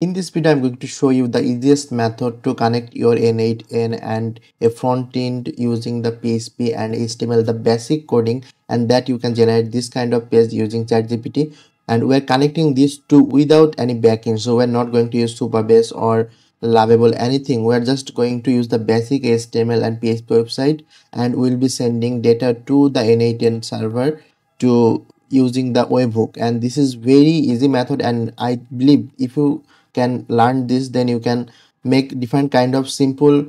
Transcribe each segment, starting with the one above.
In this video, I'm going to show you the easiest method to connect your N8N and a front end using the PHP and HTML, the basic coding, and that you can generate this kind of page using ChatGPT. And we're connecting these two without any backend. So we're not going to use Supabase or Lovable anything. We're just going to use the basic HTML and PHP website, and we'll be sending data to the N8N server to using the webhook. And this is very easy method. And I believe if you can learn this then you can make different kind of simple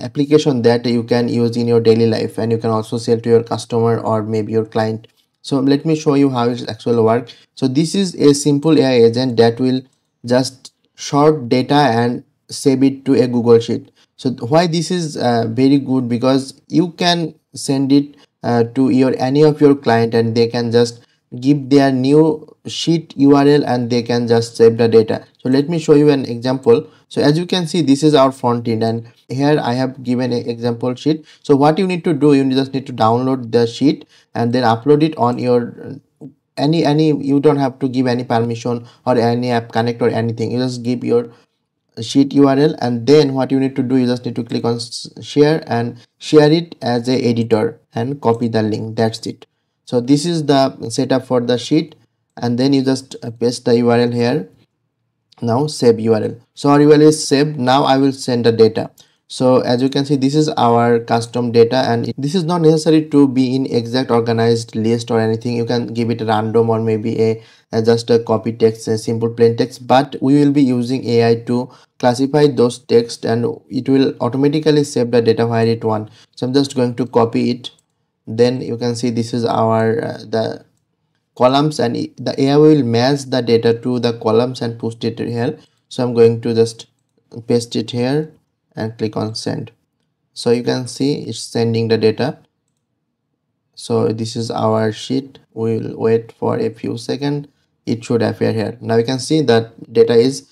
application that you can use in your daily life. And you can also sell to your customer or maybe your client. So let me show you how it actually work. So this is a simple ai agent that will just short data and save it to a google sheet. So why this is uh, very good? Because you can send it uh, to your any of your client and they can just give their new sheet url and they can just save the data. So let me show you an example. So as you can see this is our front end and here i have given an example sheet. So what you need to do you just need to download the sheet and then upload it on your any any you don't have to give any permission or any app connect or anything. You just give your sheet url and then what you need to do you just need to click on share and share it as a editor and copy the link. That's it so this is the setup for the sheet. And then you just uh, paste the url here. Now save url so our url is saved. Now i will send the data. So as you can see this is our custom data. And this is not necessary to be in exact organized list or anything. You can give it random or maybe a, a just a copy text a simple plain text. But we will be using ai to classify those text and it will automatically save the data where it want so i'm just going to copy it then you can see this is our uh, the columns and the AI will match the data to the columns and post it here. So I'm going to just paste it here and click on send. So you can see it's sending the data. So this is our sheet. We'll wait for a few seconds. It should appear here. Now you can see that data is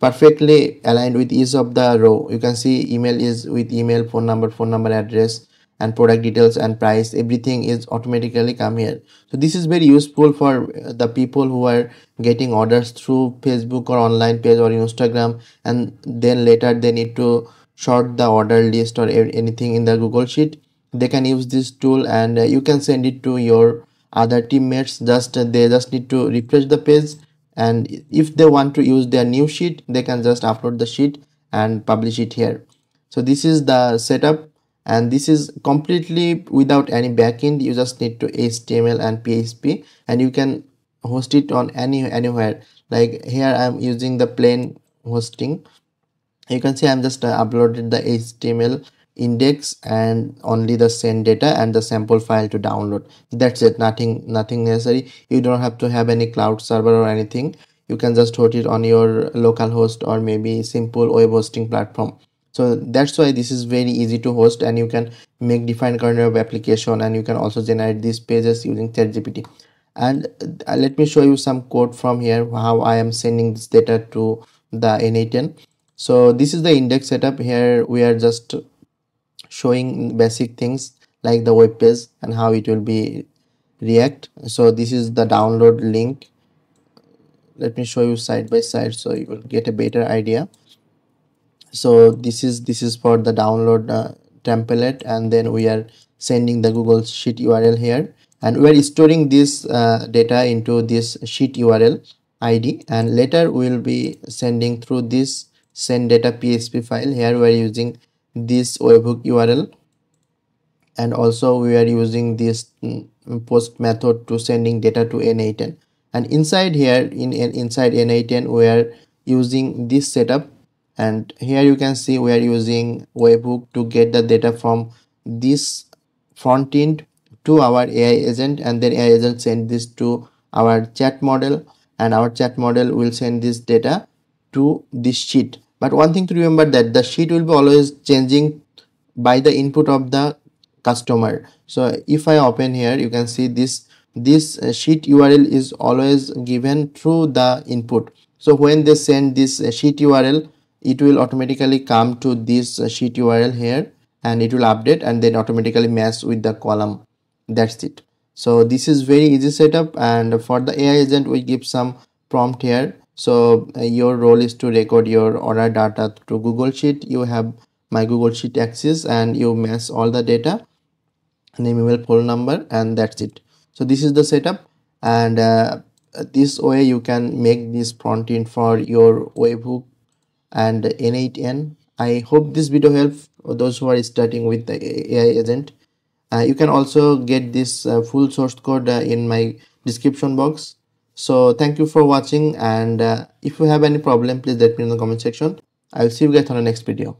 perfectly aligned with each of the row. You can see email is with email phone number phone number address and product details and price everything is automatically come here. So this is very useful for uh, the people who are getting orders through facebook or online page or instagram and then later they need to sort the order list or anything in the google sheet. They can use this tool and uh, you can send it to your other teammates. Just uh, they just need to refresh the page and if they want to use their new sheet they can just upload the sheet and publish it here. So this is the setup and this is completely without any backend. You just need to html and php and you can host it on any anywhere. Like here i'm using the plain hosting. You can see i'm just uh, uploaded the html index and only the send data and the sample file to download. That's it. Nothing nothing necessary. You don't have to have any cloud server or anything. You can just host it on your local host or maybe simple web hosting platform so that's why this is very easy to host and you can make defined kind of application and you can also generate these pages using ChatGPT. And uh, let me show you some code from here how I am sending this data to the N8N so this is the index setup. Here we are just showing basic things like the web page and how it will be react. So this is the download link. Let me show you side by side so you will get a better idea so this is this is for the download uh, template and then we are sending the google sheet url here. And we are storing this uh, data into this sheet url id and later we will be sending through this send data php file here. We are using this webhook url and also we are using this mm, post method to sending data to n8n and inside here in, in inside n8n we are using this setup and here you can see we are using webhook to get the data from this front end to our AI agent and then AI agent send this to our chat model and our chat model will send this data to this sheet. But one thing to remember that the sheet will be always changing by the input of the customer. So if i open here you can see this this uh, sheet url is always given through the input. So when they send this uh, sheet url it will automatically come to this uh, sheet url here and it will update and then automatically match with the column. That's it. So this is very easy setup and for the ai agent we give some prompt here. So uh, your role is to record your order data to google sheet. You have my google sheet access and you match all the data. Name email phone number and that's it. So this is the setup and uh, this way you can make this front end for your webhook and n8n i hope this video helps those who are starting with the ai agent. Uh, you can also get this uh, full source code uh, in my description box. So thank you for watching and uh, if you have any problem please let me know in the comment section. I'll see you guys on the next video